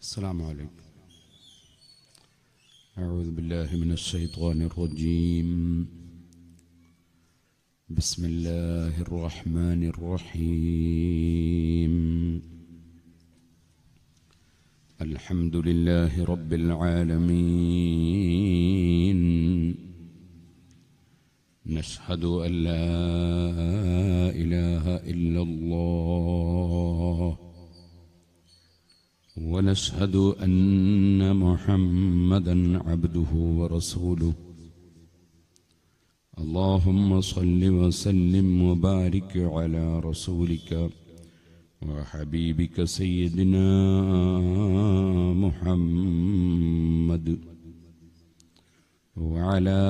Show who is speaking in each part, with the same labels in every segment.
Speaker 1: السلام عليكم. أعوذ بالله من الشيطان الرجيم. بسم الله الرحمن الرحيم. الحمد لله رب العالمين. نشهد أن لا إله إلا الله. ونشهد أن محمدا عبده ورسوله. اللهم صل وسلم وبارك على رسولك وحبيبك سيدنا محمد وعلى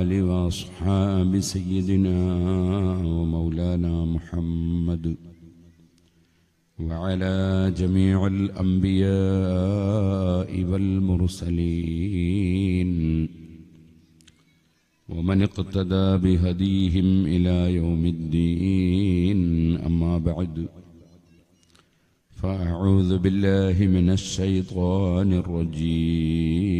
Speaker 1: آل وأصحاب سيدنا ومولانا محمد. وعلى جميع الأنبياء والمرسلين. ومن اقتدى بهديهم إلى يوم الدين أما بعد. فأعوذ بالله من الشيطان الرجيم.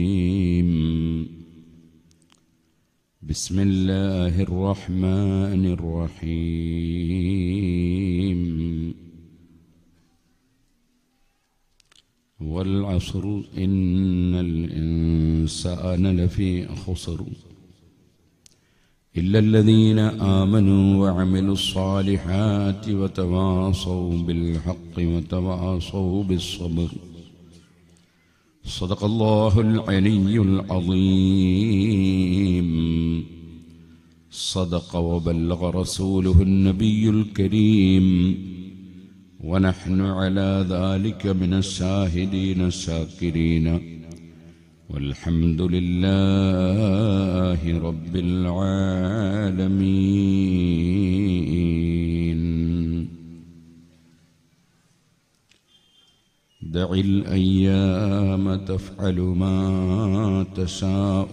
Speaker 1: بسم الله الرحمن الرحيم. والعصر إن الإنسان لفي خسر. إلا الذين آمنوا وعملوا الصالحات وتواصوا بالحق وتواصوا بالصبر. صدق الله العلي العظيم. صدق وبلغ رسوله النبي الكريم. ونحن على ذلك من الشاهدين الشاكرين. والحمد لله رب العالمين. دع الأيام تفعل ما تشاء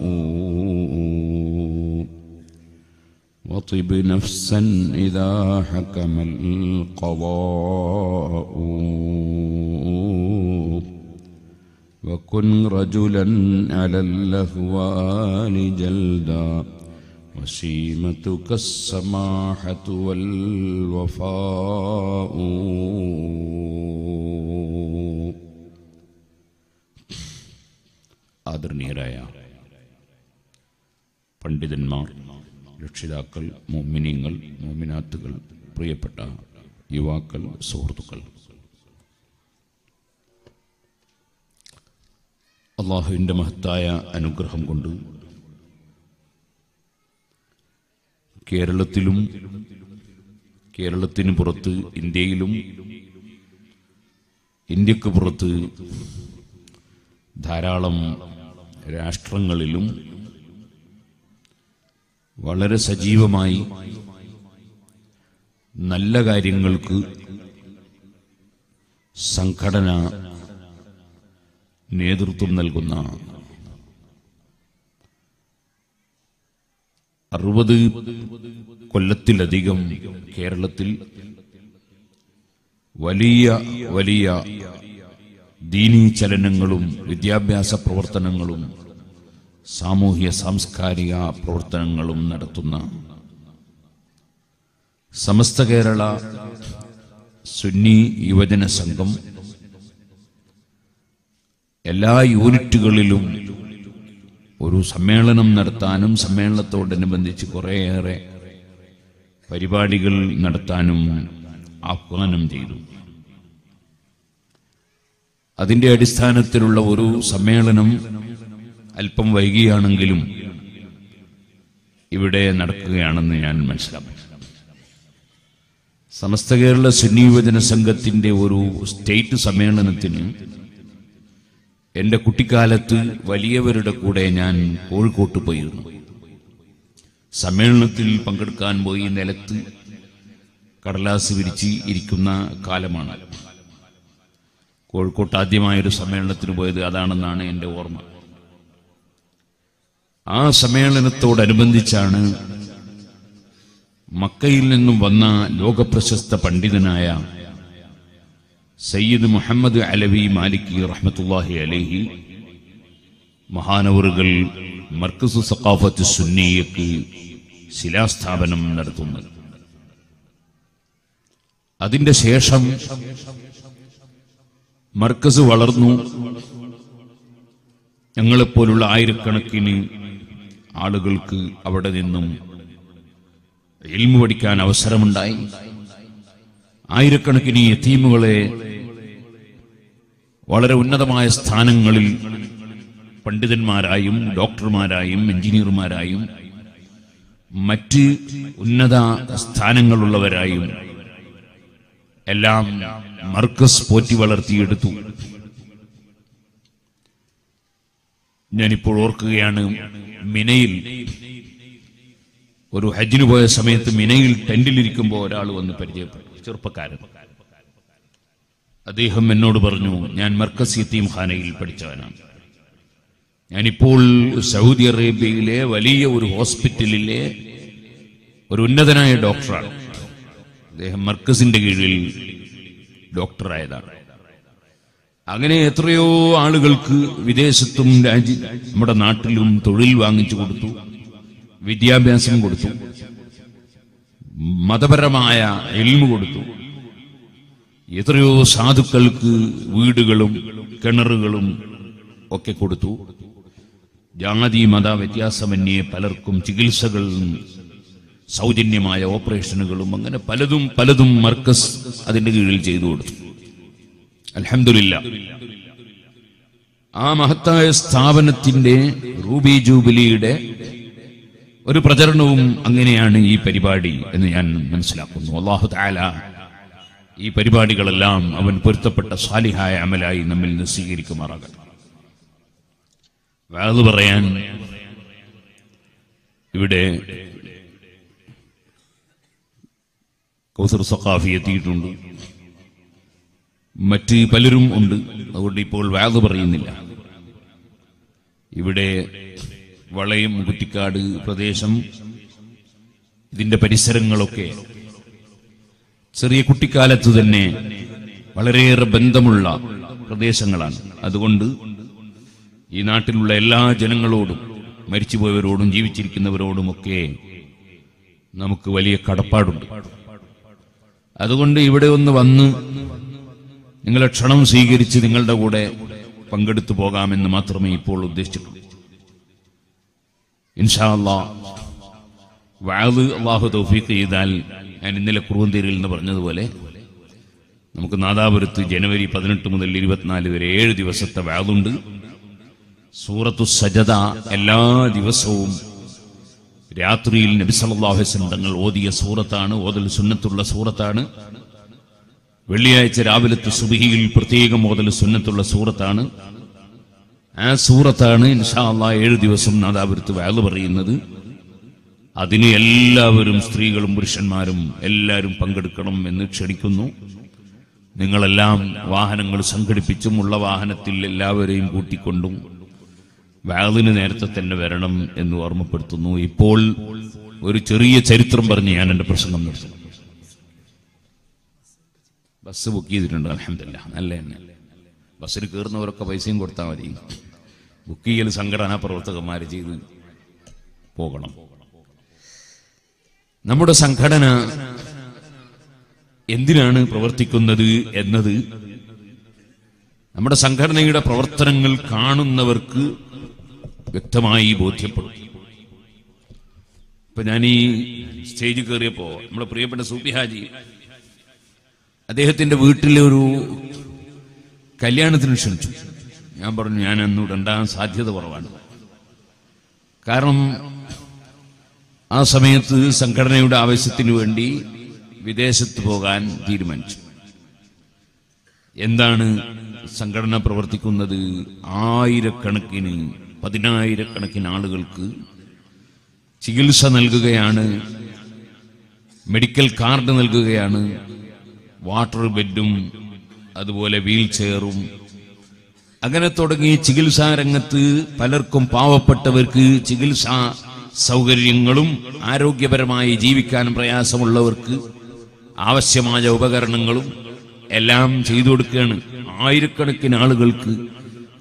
Speaker 1: وطب نفسا إذا حكم القضاء وكن رجلا على اللهوان جلدا وسيمتك السماحة والوفاء ആദരണീയരായ പണ്ഡിതന്മാർ രക്ഷിതാക്കൾ മോമിനിയങ്ങൾ മോമിനാത്തുകൾ പ്രിയപ്പെട്ട യുവാക്കൾ സുഹൃത്തുക്കൾ. അള്ളാഹുവിന്റെ മഹത്തായ അനുഗ്രഹം കൊണ്ട് കേരളത്തിലും കേരളത്തിന് പുറത്ത് ഇന്ത്യയിലും ഇന്ത്യയ്ക്ക് പുറത്ത് ധാരാളം രാഷ്ട്രങ്ങളിലും വളരെ സജീവമായി നല്ല കാര്യങ്ങൾക്ക് സംഘടന നേതൃത്വം നൽകുന്ന അറുപത് കൊല്ലത്തിലധികം കേരളത്തിൽ വലിയ വലിയ ദീനീ ചലനങ്ങളും വിദ്യാഭ്യാസ പ്രവർത്തനങ്ങളും സാമൂഹ്യ സാംസ്കാരിക പ്രവർത്തനങ്ങളും നടത്തുന്ന സമസ്ത കേരള സുന്നി യുവജന സംഘം എല്ലാ യൂണിറ്റുകളിലും ഒരു സമ്മേളനം നടത്താനും സമ്മേളനത്തോടനുബന്ധിച്ച് കുറേയേറെ പരിപാടികൾ നടത്താനും ആഹ്വാനം ചെയ്തു. അതിന്റെ അടിസ്ഥാനത്തിലുള്ള ഒരു സമ്മേളനം അല്പം വൈകിയാണെങ്കിലും ഇവിടെ നടക്കുകയാണെന്ന് ഞാൻ മനസ്സിലാക്കി സമസ്ത കേരള സുന്നി യുവജന ഒരു സ്റ്റേറ്റ് സമ്മേളനത്തിന് എന്റെ കുട്ടിക്കാലത്ത് വലിയവരുടെ കൂടെ ഞാൻ കോഴിക്കോട്ട് പോയിരുന്നു. സമ്മേളനത്തിൽ പങ്കെടുക്കാൻ പോയി നിലത്ത് കടലാസ് വിരിച്ച് ഇരിക്കുന്ന കാലമാണ്. കോഴിക്കോട്ട് ആദ്യമായൊരു സമ്മേളനത്തിന് പോയത് അതാണെന്നാണ് എന്റെ ഓർമ്മ. ആ സമ്മേളനത്തോടനുബന്ധിച്ചാണ് മക്കയിൽ നിന്നും വന്ന ലോകപ്രശസ്ത പണ്ഡിതനായ സയ്യിദ് മുഹമ്മദ് അലവി മാലിക്കി റഹ്മത്തുല്ലാഹി അലൈഹി മഹാനവറുകൾ മർക്കസു സക്കാഫത്ത് സുന്നിയക്ക് ശിലാസ്ഥാപനം നടത്തുന്നത് അതിന്റെ ശേഷം മർക്കസ് വളർന്നു. ഞങ്ങളെപ്പോലുള്ള ആയിരക്കണക്കിന് ആളുകൾക്ക് അവിടെ നിന്നും ഇൽമു പഠിക്കാൻ അവസരമുണ്ടായി. ആയിരക്കണക്കിന് യത്തീമുകളെ വളരെ ഉന്നതമായ സ്ഥാനങ്ങളിൽ പണ്ഡിതന്മാരായും ഡോക്ടർമാരായും എഞ്ചിനീയർമാരായും മറ്റ് ഉന്നത സ്ഥാനങ്ങളുള്ളവരായും എല്ലാം മർക്കസ് പോറ്റി വളർത്തിയെടുത്തു. ഞാനിപ്പോൾ ഓർക്കുകയാണ് മിനയിൽ ഒരു ഹജ്ജിന് പോയ സമയത്ത് മിനയിൽ ടെന്റിലിരിക്കുമ്പോൾ ഒരാൾ വന്ന് പരിചയപ്പെട്ടു ചെറുപ്പക്കാരൻ. അദ്ദേഹം എന്നോട് പറഞ്ഞു ഞാൻ മർക്കസ് യത്തീം ഖാനയിൽ പഠിച്ചവനാണ്. ഞാനിപ്പോൾ സൗദി അറേബ്യയിലെ വലിയ ഒരു ഹോസ്പിറ്റലിലെ ഒരു ഉന്നതനായ ഡോക്ടറാണ്. അദ്ദേഹം മർക്കസിന്റെ കീഴിൽ ഡോക്ടറായതാണ്. അങ്ങനെ എത്രയോ ആളുകൾക്ക് വിദേശത്തും രാജ്യ നമ്മുടെ നാട്ടിലും തൊഴിൽ വാങ്ങിച്ചു കൊടുത്തു വിദ്യാഭ്യാസം കൊടുത്തു മതപരമായ എൽമു കൊടുത്തു. എത്രയോ സാധുക്കൾക്ക് വീടുകളും കിണറുകളും ഒക്കെ കൊടുത്തു. ജാതി മത വ്യത്യാസമന്യേ പലർക്കും ചികിത്സകളും സൗജന്യമായ ഓപ്പറേഷനുകളും അങ്ങനെ പലതും പലതും മർക്കസ് അതിന്റെ കീഴിൽ ചെയ്തു കൊടുത്തു. അൽഹംദുലില്ല. ആ മഹത്തായ സ്ഥാപനത്തിന്റെ റൂബി ജൂബിലിയുടെ ഒരു പ്രചരണവും അങ്ങനെയാണ് ഈ പരിപാടി എന്ന് ഞാൻ മനസ്സിലാക്കുന്നു. അള്ളാഹു താല ഈ പരിപാടികളെല്ലാം അവൻ പൊരുത്തപ്പെട്ട സാലിഹായ അമലായി നമ്മിൽ നിന്ന് സ്വീകരിക്കുമാറാകട്ടെ വേറെ പറയാൻ ഇവിടെ കൗസർ സഖാഫി എത്തിയിട്ടുണ്ട്. മറ്റ് പലരും ഉണ്ട്. അതുകൊണ്ട് ഇപ്പോൾ വാത് പറയുന്നില്ല. ഇവിടെ വളയം കുറ്റിക്കാട് പ്രദേശം ഇതിന്റെ പരിസരങ്ങളൊക്കെ ചെറിയ കുട്ടിക്കാലത്ത് തന്നെ വളരെയേറെ ബന്ധമുള്ള പ്രദേശങ്ങളാണ്. അതുകൊണ്ട് ഈ നാട്ടിലുള്ള എല്ലാ ജനങ്ങളോടും മരിച്ചുപോയവരോടും ജീവിച്ചിരിക്കുന്നവരോടുമൊക്കെ നമുക്ക് വലിയ കടപ്പാടുണ്ട്. അതുകൊണ്ട് ഇവിടെ ഒന്ന് വന്ന് നിങ്ങളെ ക്ഷണം സ്വീകരിച്ച് നിങ്ങളുടെ കൂടെ പങ്കെടുത്തു പോകാമെന്ന് മാത്രമേ ഇപ്പോൾ ഉദ്ദേശിച്ചിട്ടുള്ളൂ. ഇൻഷാ അള്ളാ വാത് അള്ളാഹു തൗഫീഖ് ചെയ്താൽ ഞാൻ ഇന്നലെ കുറുവന്തേരിയിൽ നിന്ന് പറഞ്ഞതുപോലെ നമുക്ക് നാദാപുരത്ത് ജനുവരി പതിനെട്ട് മുതൽ ഇരുപത്തിനാല് വരെ ഏഴ് ദിവസത്തെ വാതുണ്ട് സൂറത്തു സജത എല്ലാ ദിവസവും രാത്രിയിൽ നബി സല്ലല്ലാഹു അലൈഹി തങ്ങൾ ഓതിയ സൂറത്താണ് ഓതൽ സുന്നത്തുള്ള സൂറത്താണ്. വെള്ളിയാഴ്ച രാവിലത്തെ സുബിഹിയിൽ പ്രത്യേകം മുതൽ സുന്നത്തുള്ള സൂറത്താണ്. ആ സൂറത്താണ് ഇൻഷാ അള്ളാ ഏഴ് ദിവസം നാദാപുരത്ത് വാൽ പറയുന്നത്. അതിന് എല്ലാവരും സ്ത്രീകളും പുരുഷന്മാരും എല്ലാവരും പങ്കെടുക്കണം എന്ന് ക്ഷണിക്കുന്നു. നിങ്ങളെല്ലാം വാഹനങ്ങൾ സംഘടിപ്പിച്ചും ഉള്ള വാഹനത്തിൽ എല്ലാവരെയും കൂട്ടിക്കൊണ്ടും വാലിന് നേരത്തെ തന്നെ വരണം എന്ന് ഓർമ്മപ്പെടുത്തുന്നു. ഇപ്പോൾ ഒരു ചെറിയ ചരിത്രം പറഞ്ഞ് ഞാൻ എന്റെ പ്രസംഗം നിർത്തുന്നു ബസ് ബുക്ക് ചെയ്തിട്ടുണ്ട് അലഹമില്ല നല്ല തന്നെ ബസ്സിൽ കയറുന്നവരൊക്കെ പൈസയും കൊടുത്താൽ മതി. ബുക്ക് ചെയ്യൽ സംഘടനാ പ്രവർത്തകന്മാർ ചെയ്ത് പോകണം. നമ്മുടെ സംഘടന എന്തിനാണ് പ്രവർത്തിക്കുന്നത് എന്നത്? നമ്മുടെ സംഘടനയുടെ പ്രവർത്തനങ്ങൾ കാണുന്നവർക്ക് വ്യക്തമായി ബോധ്യപ്പെടും. ഇപ്പൊ ഞാൻ ഈ സ്റ്റേജിൽ കയറിയപ്പോ നമ്മുടെ പ്രിയപ്പെട്ട സൂപ്പി ഹാജി അദ്ദേഹത്തിന്റെ വീട്ടിലെ ഒരു കല്യാണത്തിന് ക്ഷണിച്ചു. ഞാൻ പറഞ്ഞു ഞാൻ അന്ന് ഉണ്ടാകാൻ സാധ്യത കുറവാണ്? കാരണം ആ സമയത്ത് സംഘടനയുടെ ആവശ്യത്തിന് വേണ്ടി വിദേശത്ത് പോകാൻ തീരുമാനിച്ചു. എന്താണ് സംഘടന പ്രവർത്തിക്കുന്നത്? ആയിരക്കണക്കിന് പതിനായിരക്കണക്കിന് ആളുകൾക്ക് ചികിത്സ നൽകുകയാണ് മെഡിക്കൽ കാർഡ് നൽകുകയാണ് വാട്ടർ ബെഡും അതുപോലെ വീൽ ചെയറും. അങ്ങനെ തുടങ്ങി ചികിത്സാ രംഗത്ത് പലർക്കും പാവപ്പെട്ടവർക്ക് ചികിത്സാ സൗകര്യങ്ങളും ആരോഗ്യപരമായി ജീവിക്കാൻ പ്രയാസമുള്ളവർക്ക് ആവശ്യമായ ഉപകരണങ്ങളും എല്ലാം ചെയ്തു കൊടുക്കുകയാണ്. ആയിരക്കണക്കിന് ആളുകൾക്ക്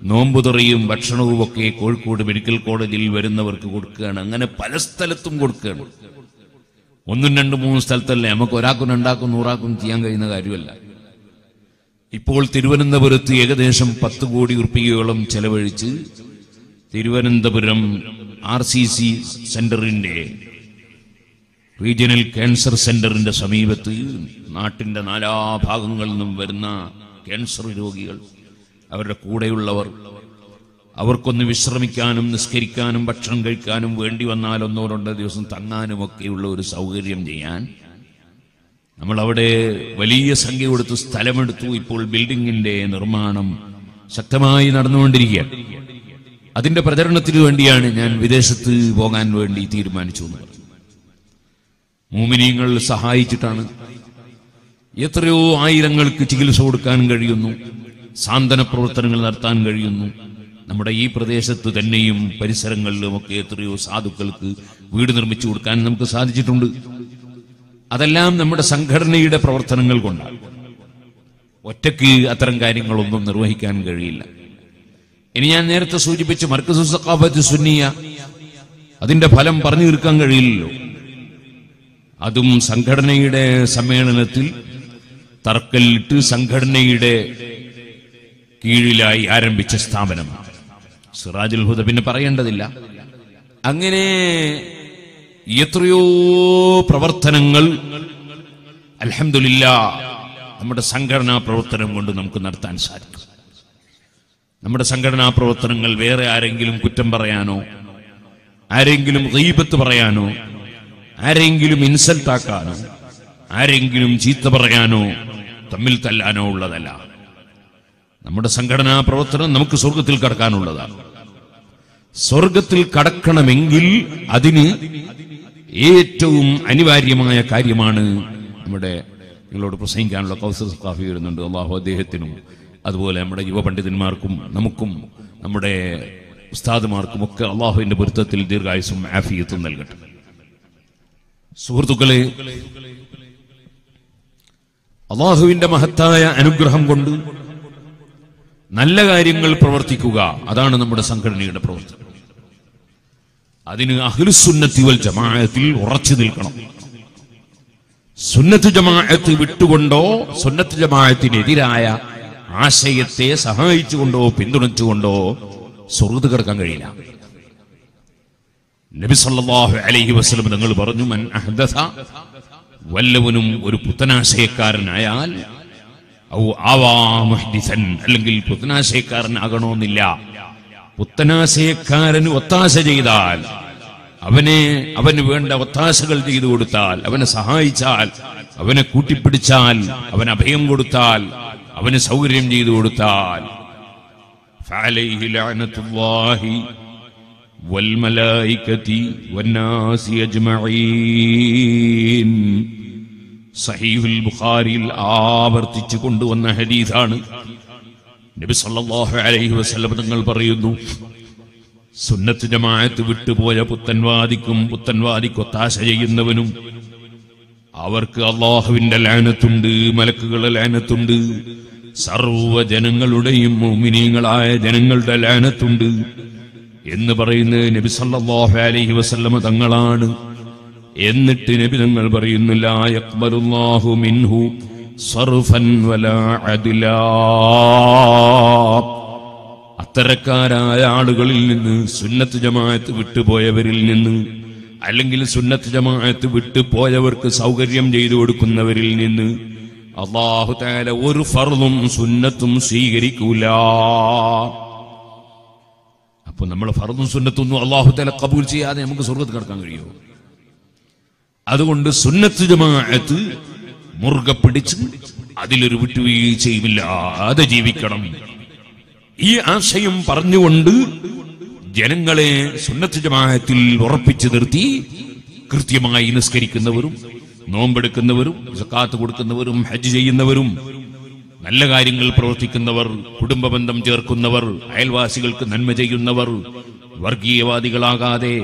Speaker 1: നോമ്പുതുറയും ഭക്ഷണവും ഒക്കെ കോഴിക്കോട് മെഡിക്കൽ കോളേജിൽ വരുന്നവർക്ക് കൊടുക്കുകയാണ്. അങ്ങനെ പല സ്ഥലത്തും കൊടുക്കുകയാണ്. ഒന്നും രണ്ടും മൂന്നും സ്ഥലത്തല്ലേ നമുക്ക് ഒരാൾക്കും രണ്ടാക്കും നൂറാക്കും ചെയ്യാൻ കഴിയുന്ന കാര്യമല്ല. ഇപ്പോൾ തിരുവനന്തപുരത്ത് ഏകദേശം പത്ത് കോടി ഉറുപ്പികയോളം ചെലവഴിച്ച് തിരുവനന്തപുരം ആർ സി സി സെന്ററിന്റെ റീജിയണൽ ക്യാൻസർ സെന്ററിന്റെ സമീപത്ത് നാട്ടിന്റെ നാലാഭാഗങ്ങളിൽ നിന്നും വരുന്ന ക്യാൻസർ രോഗികൾ അവരുടെ കൂടെയുള്ളവർ അവർക്കൊന്ന് വിശ്രമിക്കാനും നിസ്കരിക്കാനും ഭക്ഷണം കഴിക്കാനും വേണ്ടി വന്നാൽ ഒന്നോ രണ്ടോ ദിവസം തങ്ങാനും ഒക്കെയുള്ള ഒരു സൗകര്യം ചെയ്യാൻ നമ്മൾ അവിടെ വലിയ സംഖ്യ കൊടുത്ത് സ്ഥലമെടുത്തു. ഇപ്പോൾ ബിൽഡിങ്ങിന്റെ നിർമ്മാണം ശക്തമായി നടന്നുകൊണ്ടിരിക്കുകയാണ് അതിന്റെ പ്രചരണത്തിന് വേണ്ടിയാണ് ഞാൻ വിദേശത്ത് പോകാൻ വേണ്ടി തീരുമാനിച്ചു പറഞ്ഞു മൂമിനീങ്ങൾ സഹായിച്ചിട്ടാണ്. എത്രയോ ആയിരങ്ങൾക്ക് ചികിത്സ കൊടുക്കാൻ കഴിയുന്നു. സാന്ത്വന പ്രവർത്തനങ്ങൾ നടത്താൻ കഴിയുന്നു. നമ്മുടെ ഈ പ്രദേശത്ത് തന്നെയും പരിസരങ്ങളിലുമൊക്കെ എത്രയോ സാധുക്കൾക്ക് വീട് നിർമ്മിച്ചു കൊടുക്കാൻ നമുക്ക് സാധിച്ചിട്ടുണ്ട്. അതെല്ലാം നമ്മുടെ സംഘടനയുടെ പ്രവർത്തനങ്ങൾ കൊണ്ടാണ്. ഒറ്റയ്ക്ക് അത്തരം കാര്യങ്ങളൊന്നും നിർവഹിക്കാൻ കഴിയില്ല. ഇനി ഞാൻ നേരത്തെ സൂചിപ്പിച്ച മർക്കസു സഖാഫത്ത് സുന്നിയ അതിന്റെ ഫലം പറഞ്ഞു തീർക്കാൻ കഴിയില്ലല്ലോ. അതും സംഘടനയുടെ സമ്മേളനത്തിൽ തർക്കലിട്ട് സംഘടനയുടെ കീഴിലായി ആരംഭിച്ച സ്ഥാപനമാണ്. സിറാജുൽ ഹുദ പിന്നെ പറയേണ്ടതില്ല. അങ്ങനെ എത്രയോ പ്രവർത്തനങ്ങൾ അലഹമില്ല നമ്മുടെ സംഘടനാ പ്രവർത്തനം കൊണ്ട് നമുക്ക് നടത്താൻ സാധിക്കും. നമ്മുടെ സംഘടനാ പ്രവർത്തനങ്ങൾ വേറെ ആരെങ്കിലും കുറ്റം പറയാനോ ആരെങ്കിലും റീപത്ത് പറയാനോ ആരെങ്കിലും ഇൻസൾട്ട് ആക്കാനോ ആരെങ്കിലും ചീത്ത പറയാനോ തമ്മിൽ തല്ലാനോ ഉള്ളതല്ല. നമ്മുടെ സംഘടനാ പ്രവർത്തനം നമുക്ക് സ്വർഗത്തിൽ കടക്കാനുള്ളതാണ്. സ്വർഗത്തിൽ കടക്കണമെങ്കിൽ അതിന് ഏറ്റവും അനിവാര്യമായ കാര്യമാണ് നമ്മുടെ നിങ്ങളോട് പ്രസംഗിക്കാനുള്ള കൗസർ കാഫി വരുന്നുണ്ട്. അള്ളാഹു അദ്ദേഹത്തിനും അതുപോലെ നമ്മുടെ യുവപണ്ഡിതന്മാർക്കും നമുക്കും നമ്മുടെ ഉസ്താദുമാർക്കും ഒക്കെ അള്ളാഹുവിന്റെ പൊരുത്തത്തിൽ ദീർഘായുസും ആഫിയത്തും നൽകട്ടെ. സുഹൃത്തുക്കളെ അള്ളാഹുവിന്റെ മഹത്തായ അനുഗ്രഹം കൊണ്ട് നല്ല കാര്യങ്ങൾ പ്രവർത്തിക്കുക. അതാണ് നമ്മുടെ സംഘടനയുടെ പ്രവർത്തനം. അതിന് അഹ്ലുസുന്നത്തി വൽ ജമാഅത്തിൽ ഉറച്ചു നിൽക്കണം. സുന്നത്ത് ജമാഅത്ത് വിട്ടുകൊണ്ടോ സുന്നത്ത് ജമാഅത്തിനെതിരായ ആശയത്തെ സഹായിച്ചുകൊണ്ടോ പിന്തുണച്ചുകൊണ്ടോ സ്വർഗത്ത് കിടക്കാൻ കഴിയില്ല. നബി സല്ലല്ലാഹു അലൈഹി വസല്ലം നിങ്ങൾ പറഞ്ഞു മൻ അഹ്ദസ വല്ലവനും ഒരു പുത്തനാശയക്കാരനായാൽ മുഹ്ദിസൻ അല്ലെങ്കിൽ പുത്തനാശയക്കാരനാകണമെന്നില്ല പുത്തനാശയക്കാരന് ഒത്താശ ചെയ്താൽ അവനെ അവന് വേണ്ട ഒത്താശകൾ ചെയ്തു കൊടുത്താൽ അവനെ സഹായിച്ചാൽ അവനെ കൂട്ടിപ്പിടിച്ചാൽ അവന് അഭയം കൊടുത്താൽ അവന് സൗകര്യം ചെയ്തു കൊടുത്താൽ فعليه لعنة الله والملائكة والناس أجمعين സഹീഹുൽ ബുഖാരിയിൽ ആവർത്തിച്ചു കൊണ്ടുവന്ന ഹദീസാണ്. നബി സല്ലല്ലാഹു അലൈഹി വസല്ലം തങ്ങൾ പറയുന്നു സുന്നത്ത് ജമാഅത്ത് വിട്ടുപോയ പുത്തൻവാദിക്കും പുത്തൻവാദിക്ക് ഒത്താശ ചെയ്യുന്നവനും അവർക്ക് അള്ളാഹുവിന്റെ ലാനത്തുണ്ട് മലക്കുകളുടെ ലാനത്തുണ്ട് സർവ ജനങ്ങളുടെയും മോമിനീങ്ങളായ ജനങ്ങളുടെ ലാനത്തുണ്ട് എന്ന് പറയുന്നത് നബി സല്ലല്ലാഹു അലൈഹി വസല്ലം തങ്ങളാണ്. എന്നിട്ട് നബി തങ്ങൾ പറയുന്നില്ല യഖ്ബലുല്ലാഹു മിൻഹു സർഫൻ വലാ അത്തരക്കാരായ ആളുകളിൽ നിന്ന് സുന്നത്ത് ജമാഅത്ത് വിട്ടുപോയവരിൽ നിന്ന് അല്ലെങ്കിൽ സുന്നത്ത് ജമാഅത്ത് വിട്ടുപോയവർക്ക് സൗകര്യം ചെയ്തു കൊടുക്കുന്നവരിൽ നിന്ന് അള്ളാഹു താല ഒരു ഫർദും സുന്നത്തും സ്വീകരിക്കൂല. അപ്പൊ നമ്മൾ ഫർദും സുന്നത്തൊന്നും അള്ളാഹു താല കബൂൽ ചെയ്യാതെ നമുക്ക് സ്വർഗത്ത് കിടക്കാൻ കഴിയുമോ? അതുകൊണ്ട് സുന്നത്ത് ജമാഅത്ത് മുറുകെ പിടിച്ച് അതിലൊരു വിട്ടുവീഴ്ചയുമില്ലാതെ ജീവിക്കണം. ഈ ആശയം പറഞ്ഞുകൊണ്ട് ജനങ്ങളെ സുന്നത്ത് ജമാഅത്തിൽ ഉറപ്പിച്ചു നിർത്തി കൃത്യമായി നിസ്കരിക്കുന്നവരും നോമ്പെടുക്കുന്നവരും സക്കാത്ത് കൊടുക്കുന്നവരും ഹജ്ജ് ചെയ്യുന്നവരും നല്ല കാര്യങ്ങൾ പ്രവർത്തിക്കുന്നവർ കുടുംബ ബന്ധം ചേർക്കുന്നവർ അയൽവാസികൾക്ക് നന്മ ചെയ്യുന്നവർ വർഗീയവാദികളാകാതെ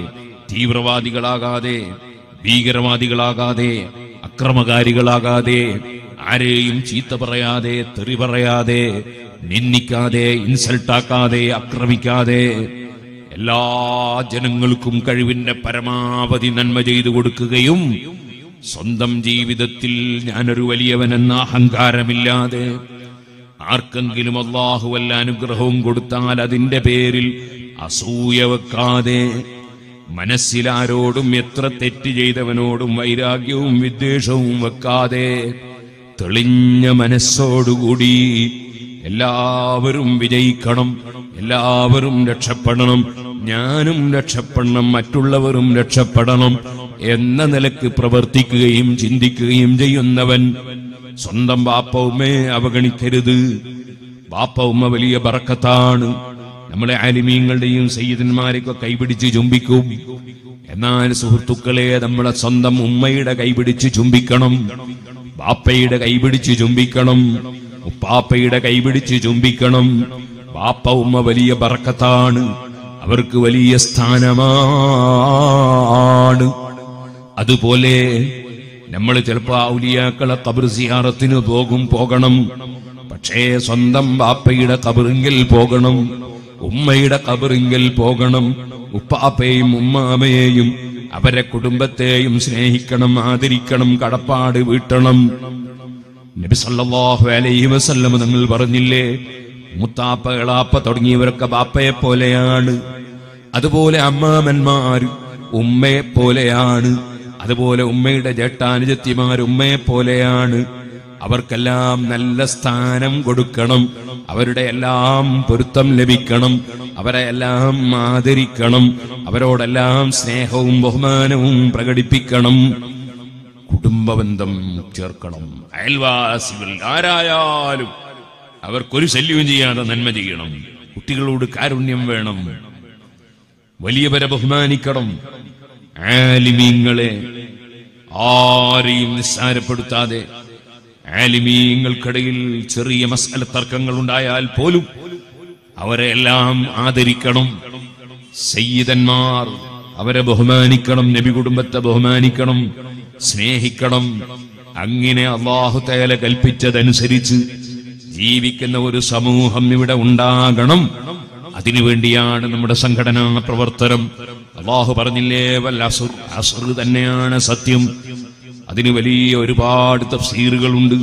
Speaker 1: തീവ്രവാദികളാകാതെ ഭീകരവാദികളാകാതെ അക്രമകാരികളാകാതെ ആരെയും ചീത്ത പറയാതെ തെറി പറയാതെ നിന്ദിക്കാതെ ഇൻസൾട്ടാക്കാതെ ആക്രമിക്കാതെ എല്ലാ ജനങ്ങൾക്കും കഴിവിന്റെ പരമാവധി നന്മ ചെയ്തു കൊടുക്കുകയും സ്വന്തം ജീവിതത്തിൽ ഞാനൊരു വലിയവനെന്ന അഹങ്കാരമില്ലാതെ ആർക്കെങ്കിലും അള്ളാഹു വല്ല അനുഗ്രഹവും കൊടുത്താൽ അതിന്റെ പേരിൽ അസൂയ വെക്കാതെ മനസ്സിലാരോടും എത്ര തെറ്റ് ചെയ്തവനോടും വൈരാഗ്യവും വിദ്വേഷവും വെക്കാതെ തെളിഞ്ഞ മനസ്സോടുകൂടി എല്ലാവരും വിജയിക്കണം എല്ലാവരും രക്ഷപ്പെടണം ഞാനും രക്ഷപ്പെടണം മറ്റുള്ളവരും രക്ഷപ്പെടണം എന്ന നിലയ്ക്ക് പ്രവർത്തിക്കുകയും ചിന്തിക്കുകയും ചെയ്യുന്നവൻ സ്വന്തം ബാപ്പവുമേ അവഗണിക്കരുത്. ബാപ്പവുമ വലിയ ബറക്കത്താണ് നമ്മളെ ആലിമീങ്ങളുടെയും സയ്യിദന്മാരെയൊക്കെ കൈപിടിച്ച് ചുംബിക്കും. എന്നാൽ സുഹൃത്തുക്കളെ നമ്മളെ സ്വന്തം ഉമ്മയുടെ കൈപിടിച്ച് ചുംബിക്കണം. ബാപ്പയുടെ കൈപിടിച്ച് ചുംബിക്കണം. ഉപ്പാപ്പയുടെ കൈപിടിച്ച് ചുംബിക്കണം. ബാപ്പ ഉമ്മ വലിയ ബറക്കത്താണ്. അവർക്ക് വലിയ സ്ഥാനമാണ്. അതുപോലെ നമ്മൾ ചിലപ്പോ ഔലിയാക്കളെ കബർ സിയാറത്തിന് പോകും പോകണം. പക്ഷേ സ്വന്തം ബാപ്പയുടെ കബറിങ്കിൽ പോകണം. ഉമ്മയുടെ കബറിങ്കിൽ പോകണം. ഉപ്പാപ്പയെയും ഉമ്മാമയെയും അവരെ കുടുംബത്തെയും സ്നേഹിക്കണം ആദരിക്കണം കടപ്പാട് വീട്ടണം. നബി സല്ലല്ലാഹു അലൈഹി വസല്ലം നിങ്ങൾ പറഞ്ഞില്ലേ മുത്താപ്പ എളാപ്പ തുടങ്ങിയവരൊക്കെ ബാപ്പയെ പോലെയാണ് അതുപോലെ അമ്മാമന്മാർ ഉമ്മയെ പോലെയാണ് അതുപോലെ ഉമ്മയുടെ ജേട്ടാനുജത്തിമാർ ഉമ്മയെ പോലെയാണ് അവർക്കെല്ലാം നല്ല സ്ഥാനം കൊടുക്കണം. അവരുടെ എല്ലാം പൊരുത്തം ലഭിക്കണം അവരെ എല്ലാം ആദരിക്കണം അവരോടെല്ലാം സ്നേഹവും ബഹുമാനവും പ്രകടിപ്പിക്കണം. കുടുംബബന്ധം ചേർക്കണം. അയൽവാസികൾ ആരായാലും അവർക്കൊരു ശല്യവും ചെയ്യാതെ നന്മ ചെയ്യണം. കുട്ടികളോട് കാരുണ്യം വേണം. വലിയവരെ ബഹുമാനിക്കണം. ആലിമീങ്ങളെ ആരെയും നിസ്സാരപ്പെടുത്താതെ ആലിമീങ്ങൾക്കിടയിൽ ചെറിയ മസല തർക്കങ്ങൾ ഉണ്ടായാൽ പോലും അവരെ എല്ലാം ആദരിക്കണം. സയ്യിദന്മാർ അവരെ ബഹുമാനിക്കണം. നബി കുടുംബത്തെ ബഹുമാനിക്കണം. സ്നേഹിക്കണം. അങ്ങനെ അള്ളാഹു തേല കൽപ്പിച്ചതനുസരിച്ച് ജീവിക്കുന്ന ഒരു സമൂഹം ഇവിടെ ഉണ്ടാകണം. അതിനുവേണ്ടിയാണ് നമ്മുടെ സംഘടനാ പ്രവർത്തനം. അള്ളാഹു പറഞ്ഞില്ലേ വല്ല അസുർ അസുർ തന്നെയാണ് സത്യം. അതിന് വലിയ ഒരുപാട് തഫ്സീറുകളുണ്ട്.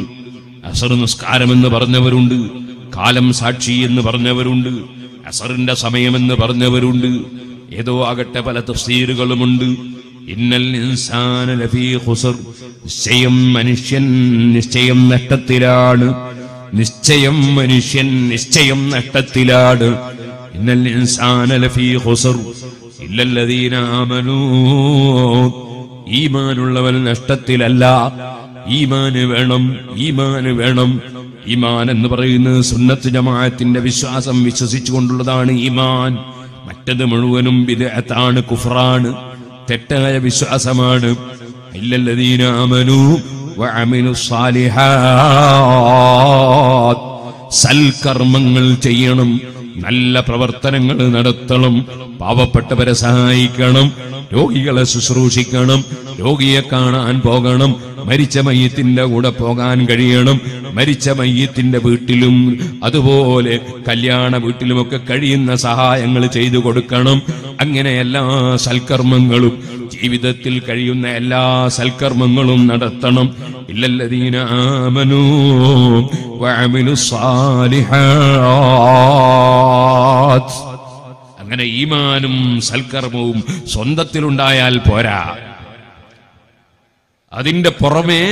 Speaker 1: അസർ നിസ്കാരം എന്ന് പറഞ്ഞവരുണ്ട്. കാലം സാക്ഷി എന്ന് പറഞ്ഞവരുണ്ട്. അസറിന്റെ സമയമെന്ന് പറഞ്ഞവരുണ്ട്. ഏതോ ആകട്ടെ പല തഫ്സീറുകളുമുണ്ട്. ഇന്നൽ ഇൻസാന ലഫീ ഖുസർ. നിശ്ചയം മനുഷ്യൻ നിശ്ചയം നഷ്ടത്തിലാണ്. നിശ്ചയം മനുഷ്യൻ നിശ്ചയം നഷ്ടത്തിലാണ്. ഇന്നൽ ഇൻസാന ലഫീ ഖുസർ. ഇല്ലല്ലദീന ആമനൂ ഈമാനുള്ളവൻ നഷ്ടത്തിലല്ല. ഈമാന് വേണം ഈമാന് വേണം. ഈമാൻ എന്ന് പറയുന്നത് സുന്നത്ത് ജമാഅത്തിന്റെ വിശ്വാസം വിശ്വസിച്ചുകൊണ്ടുള്ളതാണ് ഈമാൻ. മറ്റത് മുഴുവനും വിദഗ്ധാണ് കുഫറാണ് തെറ്റായ വിശ്വാസമാണ്. സൽക്കർമ്മങ്ങൾ ചെയ്യണം നല്ല പ്രവർത്തനങ്ങൾ നടത്തണം പാവപ്പെട്ടവരെ സഹായിക്കണം. രോഗികളെ ശുശ്രൂഷിക്കണം രോഗിയെ കാണാൻ പോകണം മരിച്ച മയ്യത്തിന്റെ കൂടെ പോകാൻ കഴിയണം മരിച്ച മയ്യത്തിന്റെ വീട്ടിലും അതുപോലെ കല്യാണ വീട്ടിലുമൊക്കെ കഴിയുന്ന സഹായങ്ങൾ ചെയ്തു കൊടുക്കണം. അങ്ങനെ എല്ലാ സൽക്കർമ്മങ്ങളും ജീവിതത്തിൽ കഴിയുന്ന എല്ലാ സൽക്കർമ്മങ്ങളും നടത്തണം. ഇല്ലല്ലദീന ആമനൂ അങ്ങനെ ഈമാനും സൽക്കർമ്മവും സ്വന്തത്തിലുണ്ടായാൽ പോരാ അതിന്റെ പുറമേ.